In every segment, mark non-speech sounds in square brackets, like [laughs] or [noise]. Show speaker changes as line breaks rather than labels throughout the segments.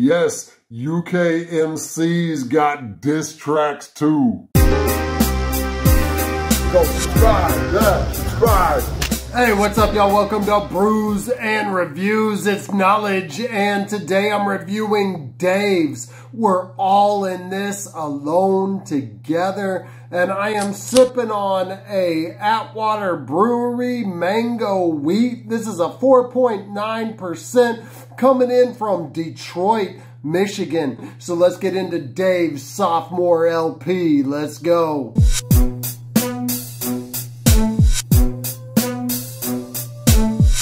Yes, UK MCs got diss tracks too. Go subscribe, yeah, subscribe.
Hey, what's up, y'all? Welcome to Brews and Reviews. It's Knowledge, and today I'm reviewing Dave's. We're all in this alone together, and I am sipping on a Atwater Brewery Mango Wheat. This is a 4.9% coming in from Detroit. Michigan. So let's get into Dave's sophomore LP. Let's go.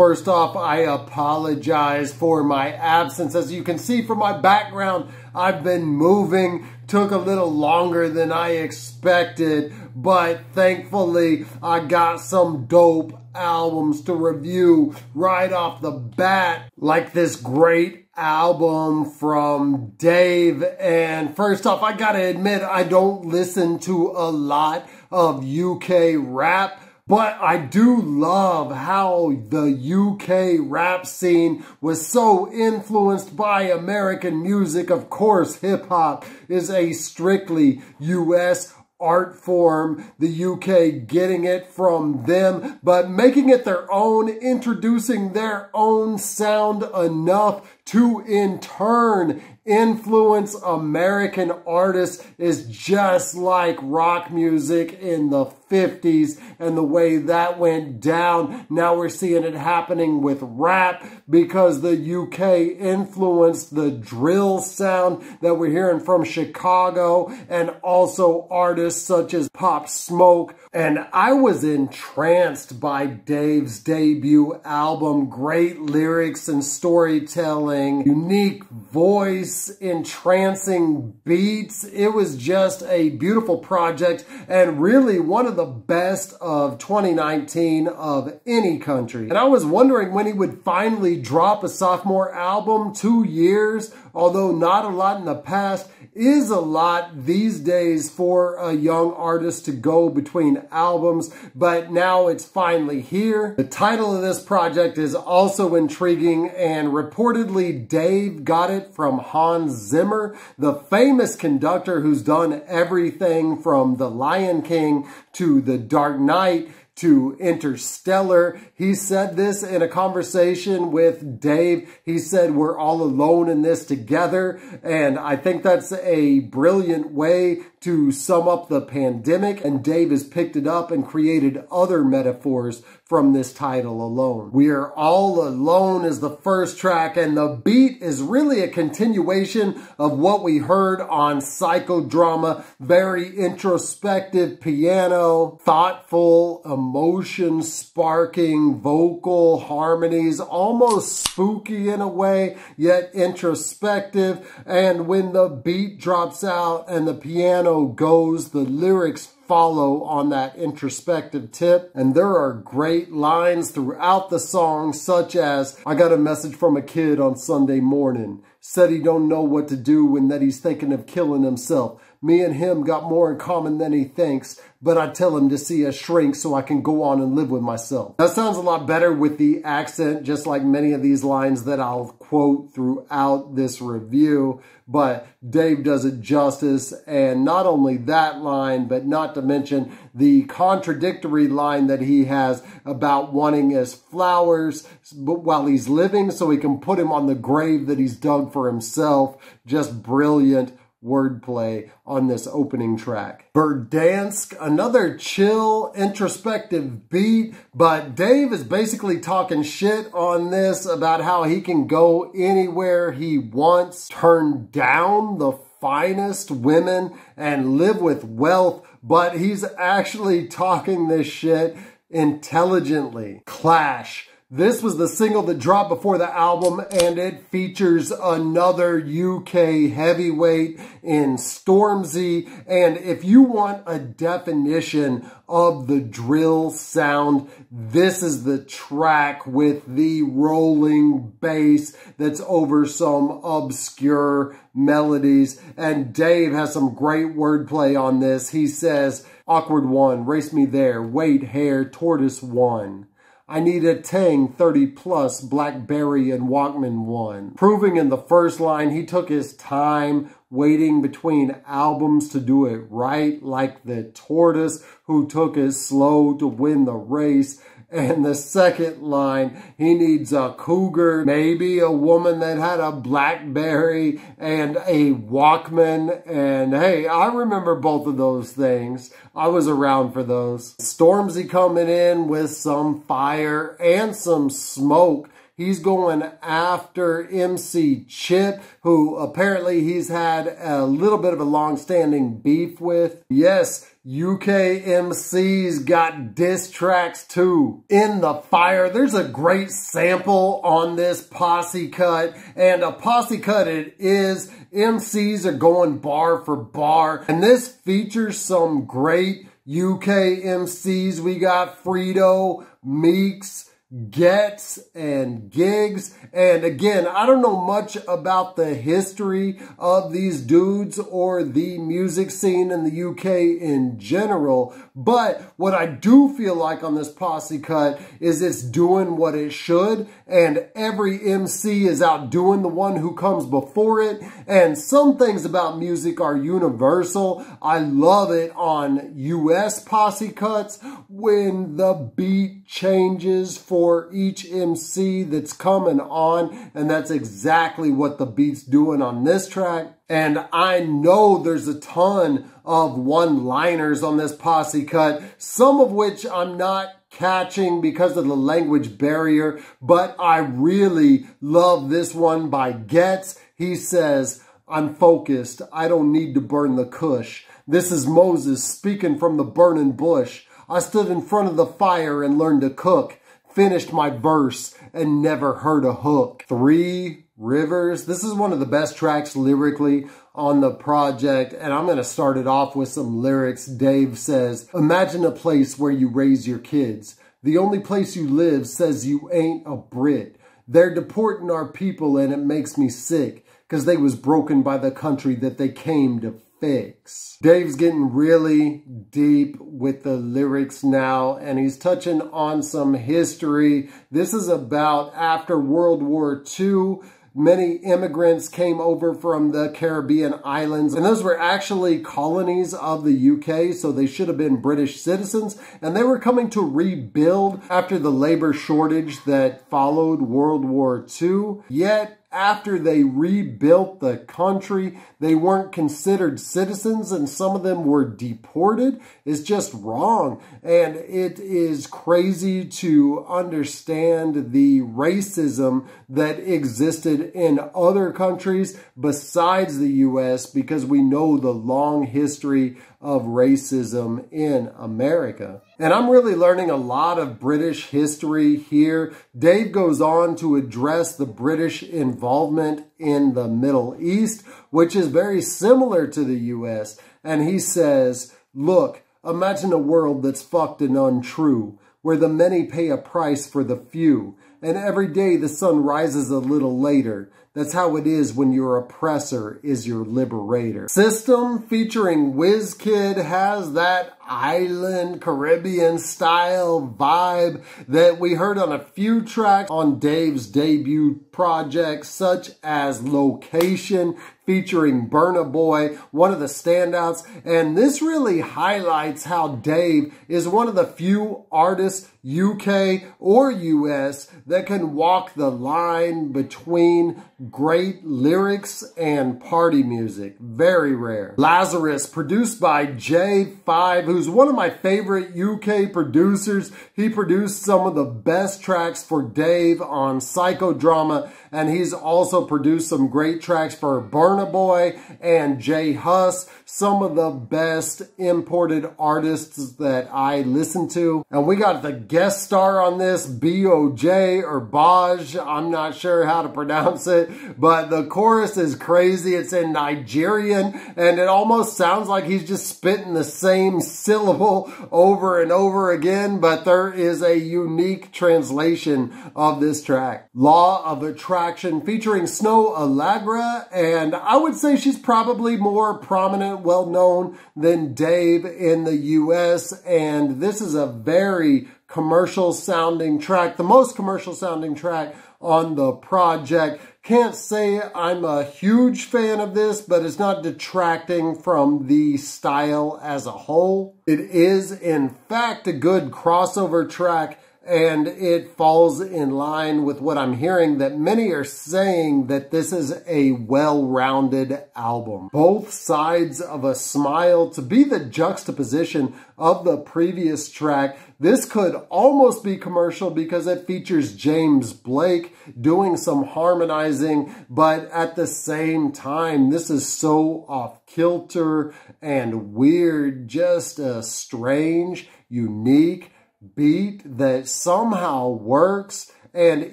First off, I apologize for my absence. As you can see from my background, I've been moving. Took a little longer than I expected, but thankfully I got some dope albums to review right off the bat, like this great album from Dave. And first off, I gotta admit, I don't listen to a lot of UK rap. But I do love how the UK rap scene was so influenced by American music. Of course, hip hop is a strictly US art form, the UK getting it from them, but making it their own, introducing their own sound enough to in turn influence American artists is just like rock music in the 50s and the way that went down. Now we're seeing it happening with rap because the UK influenced the drill sound that we're hearing from Chicago and also artists such as Pop Smoke. And I was entranced by Dave's debut album. Great lyrics and storytelling, unique voice, entrancing beats. It was just a beautiful project and really one of the best of 2019 of any country. And I was wondering when he would finally drop a sophomore album, two years, although not a lot in the past, is a lot these days for a young artist to go between albums, but now it's finally here. The title of this project is also intriguing and reportedly Dave got it from Hans Zimmer, the famous conductor who's done everything from The Lion King to The Dark Knight to Interstellar. He said this in a conversation with Dave. He said, we're all alone in this together. And I think that's a brilliant way to sum up the pandemic. And Dave has picked it up and created other metaphors from this title alone. We Are All Alone is the first track and the beat is really a continuation of what we heard on Psychodrama. Very introspective piano, thoughtful, emotion sparking vocal harmonies, almost spooky in a way, yet introspective. And when the beat drops out and the piano goes, the lyrics follow on that introspective tip. And there are great lines throughout the song, such as, I got a message from a kid on Sunday morning. Said he don't know what to do and that he's thinking of killing himself. Me and him got more in common than he thinks, but I tell him to see a shrink so I can go on and live with myself. That sounds a lot better with the accent, just like many of these lines that I'll quote throughout this review, but Dave does it justice. And not only that line, but not to mention the contradictory line that he has about wanting his flowers while he's living so he can put him on the grave that he's dug for himself. Just brilliant wordplay on this opening track. Verdansk, another chill, introspective beat, but Dave is basically talking shit on this about how he can go anywhere he wants, turn down the finest women, and live with wealth, but he's actually talking this shit intelligently. Clash this was the single that dropped before the album and it features another UK heavyweight in Stormzy. And if you want a definition of the drill sound, this is the track with the rolling bass that's over some obscure melodies. And Dave has some great wordplay on this. He says, awkward one, race me there, wait, hair, tortoise one. I need a Tang 30 plus Blackberry and Walkman 1. Proving in the first line, he took his time waiting between albums to do it right, like the tortoise who took his slow to win the race. And the second line, he needs a cougar, maybe a woman that had a Blackberry and a Walkman. And hey, I remember both of those things. I was around for those. Stormzy coming in with some fire and some smoke. He's going after MC Chip, who apparently he's had a little bit of a long-standing beef with. Yes, UK MCs got diss tracks too. In the Fire, there's a great sample on this posse cut, and a posse cut it is. MCs are going bar for bar, and this features some great UK MCs. We got Fredo, Meekz, Ghetts and Giggs. And again, I don't know much about the history of these dudes or the music scene in the UK in general, but what I do feel like on this posse cut is it's doing what it should, and every MC is outdoing the one who comes before it. And some things about music are universal. I love it on US posse cuts when the beat changes for each MC that's coming on, and that's exactly what the beat's doing on this track. And I know there's a ton of one-liners on this posse cut, some of which I'm not catching because of the language barrier, but I really love this one by Ghetts. He says, I'm focused. I don't need to burn the cush. This is Moses speaking from the burning bush. I stood in front of the fire and learned to cook, finished my verse, and never heard a hook. Three Rivers. This is one of the best tracks lyrically on the project, and I'm going to start it off with some lyrics. Dave says, Imagine a place where you raise your kids. The only place you live says you ain't a Brit. They're deporting our people, and it makes me sick because they was broken by the country that they came to fix. Dave's getting really deep with the lyrics now, and he's touching on some history. This is about after World War II many immigrants came over from the Caribbean islands, and those were actually colonies of the UK, so they should have been British citizens, and they were coming to rebuild after the labor shortage that followed World War II. Yet, after they rebuilt the country, they weren't considered citizens and some of them were deported is just wrong. And it is crazy to understand the racism that existed in other countries besides the U.S. because we know the long history of racism in America. And I'm really learning a lot of British history here. Dave goes on to address the British involvement in the Middle East, which is very similar to the U.S. And he says, look, imagine a world that's fucked and untrue, where the many pay a price for the few, and every day the sun rises a little later. That's how it is when your oppressor is your liberator. System featuring WizKid has that island Caribbean style vibe that we heard on a few tracks on Dave's debut project, such as Location featuring Burna Boy, one of the standouts. And this really highlights how Dave is one of the few artists, UK or US, that can walk the line between great lyrics and party music. Very rare. Lazarus, produced by JAE5, who's one of my favorite UK producers. He produced some of the best tracks for Dave on Psychodrama, and he's also produced some great tracks for Burna Boy and J Hus, some of the best imported artists that I listen to. And we got the guest star on this, B.O.J. or Baj. I'm not sure how to pronounce it, but the chorus is crazy. It's in Nigerian, and it almost sounds like he's just spitting the same syllable over and over again, but there is a unique translation of this track. Law of Attraction featuring Snoh Aalegra, and I would say she's probably more prominent, well known than Dave in the US, and this is a very commercial sounding track, the most commercial sounding track on the project. Can't say I'm a huge fan of this, but it's not detracting from the style as a whole. It is, in fact, a good crossover track and it falls in line with what I'm hearing that many are saying that this is a well-rounded album. Both sides of a smile to be the juxtaposition of the previous track. This could almost be commercial because it features James Blake doing some harmonizing, but at the same time, this is so off kilter and weird, just a strange, unique, beat that somehow works. And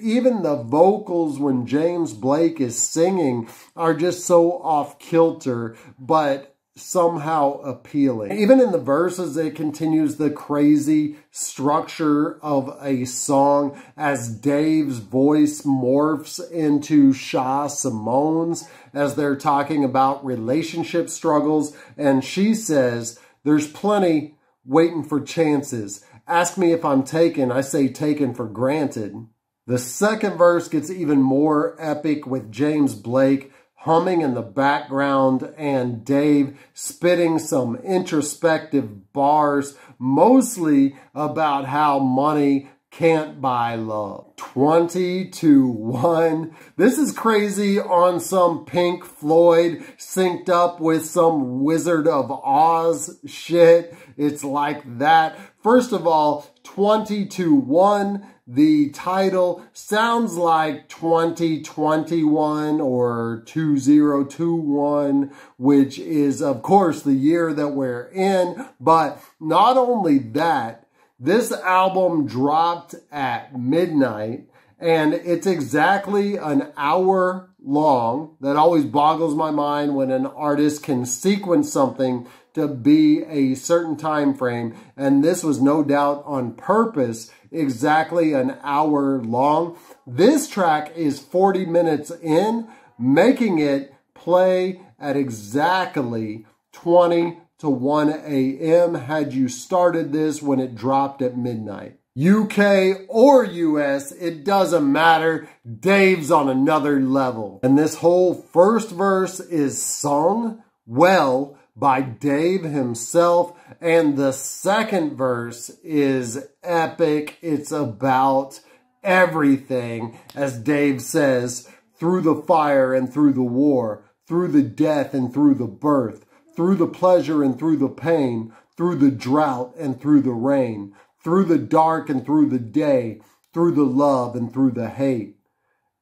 even the vocals when James Blake is singing are just so off kilter, but somehow appealing. Even in the verses, it continues the crazy structure of a song as Dave's voice morphs into Shah Simone's as they're talking about relationship struggles. And she says, there's plenty waiting for chances. Ask me if I'm taken. I say taken for granted. The second verse gets even more epic with James Blake humming in the background and Dave spitting some introspective bars, mostly about how money can't buy love. 20 to 1. This is crazy on some Pink Floyd synced up with some Wizard of Oz shit. It's like that. First of all, 20 to 1. The title sounds like 2021 or 2021, which is, of course, the year that we're in. But not only that, this album dropped at midnight and it's exactly an hour long. That always boggles my mind when an artist can sequence something to be a certain time frame. And this was no doubt on purpose, exactly an hour long. This track is 40 minutes in, making it play at exactly 20 to 1 a.m. had you started this when it dropped at midnight. UK or US, it doesn't matter. Dave's on another level. And this whole first verse is sung well by Dave himself. And the second verse is epic. It's about everything, as Dave says, through the fire and through the war, through the death and through the birth through the pleasure and through the pain, through the drought and through the rain, through the dark and through the day, through the love and through the hate.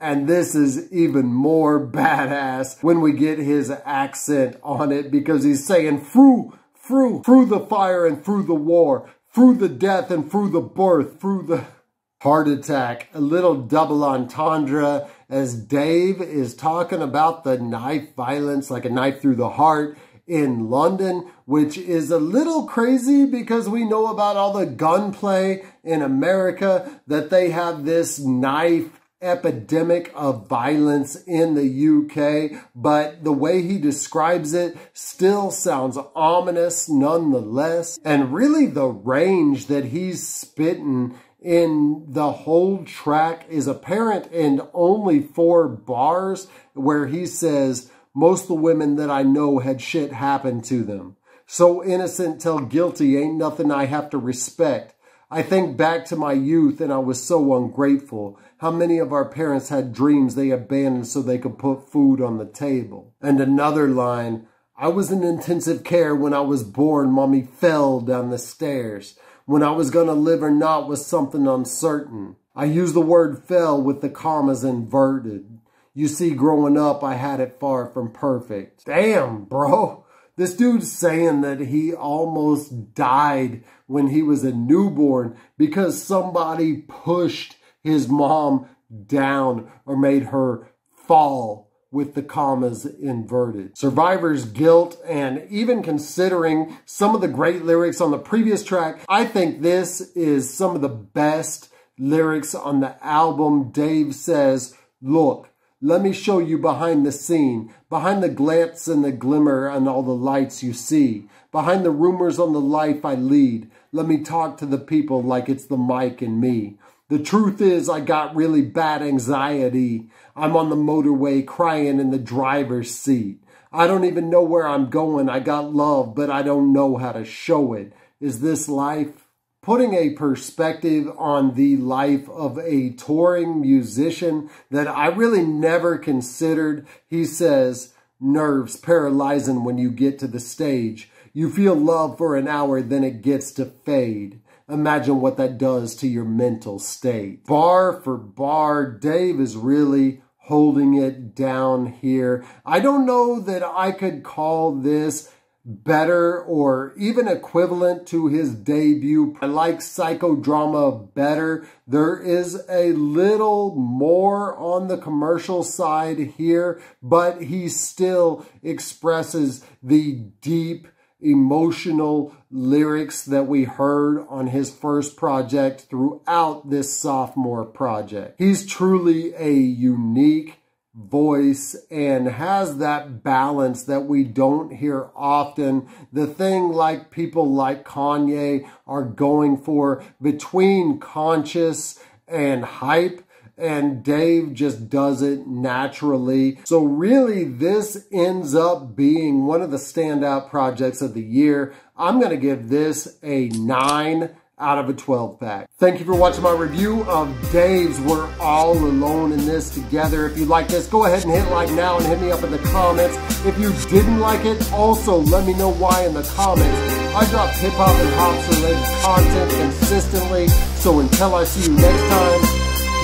And this is even more [laughs] badass when we get his accent on it because he's saying through, through, through the fire and through the war, through the death and through the birth, through the [laughs] heart attack, a little double entendre as Dave is talking about the knife violence, like a knife through the heart, in London, which is a little crazy because we know about all the gunplay in America, that they have this knife epidemic of violence in the UK, but the way he describes it still sounds ominous nonetheless. And really the range that he's spitting in the whole track is apparent in only four bars where he says, most of the women that I know had shit happen to them. So innocent till guilty ain't nothing I have to respect. I think back to my youth and I was so ungrateful. How many of our parents had dreams they abandoned so they could put food on the table? And another line, I was in intensive care when I was born. Mommy fell down the stairs. When I was going to live or not was something uncertain. I use the word fell with the commas inverted. You see, growing up, I had it far from perfect. Damn, bro. This dude's saying that he almost died when he was a newborn because somebody pushed his mom down or made her fall with the commas inverted. Survivor's guilt and even considering some of the great lyrics on the previous track, I think this is some of the best lyrics on the album. Dave says, Look, let me show you behind the scene, behind the glance and the glimmer and all the lights you see, behind the rumors on the life I lead. Let me talk to the people like it's the mic and me. The truth is I got really bad anxiety. I'm on the motorway crying in the driver's seat. I don't even know where I'm going. I got love, but I don't know how to show it. Is this life? Putting a perspective on the life of a touring musician that I really never considered. He says, nerves paralyzing when you get to the stage. You feel love for an hour, then it gets to fade. Imagine what that does to your mental state. Bar for bar, Dave is really holding it down here. I don't know that I could call this better or even equivalent to his debut. I like psychodrama better. There is a little more on the commercial side here, but he still expresses the deep emotional lyrics that we heard on his first project throughout this sophomore project. He's truly a unique voice and has that balance that we don't hear often. The thing like people like Kanye are going for between conscious and hype and Dave just does it naturally. So really this ends up being one of the standout projects of the year. I'm going to give this a 9 out of a 12 pack. Thank you for watching my review of Dave's We're All Alone in This Together. If you like this, go ahead and hit like now and hit me up in the comments. If you didn't like it, also let me know why in the comments. I drop hip hop and hops related content consistently. So until I see you next time,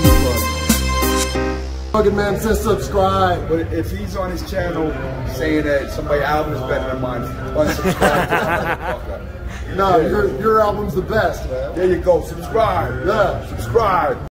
keep looking. Fucking man says subscribe.
But if he's on his channel saying that somebody's album is better than mine, unsubscribe. [laughs]
No, your your album's the best, man.
There you go. Subscribe.
Yeah.
Subscribe.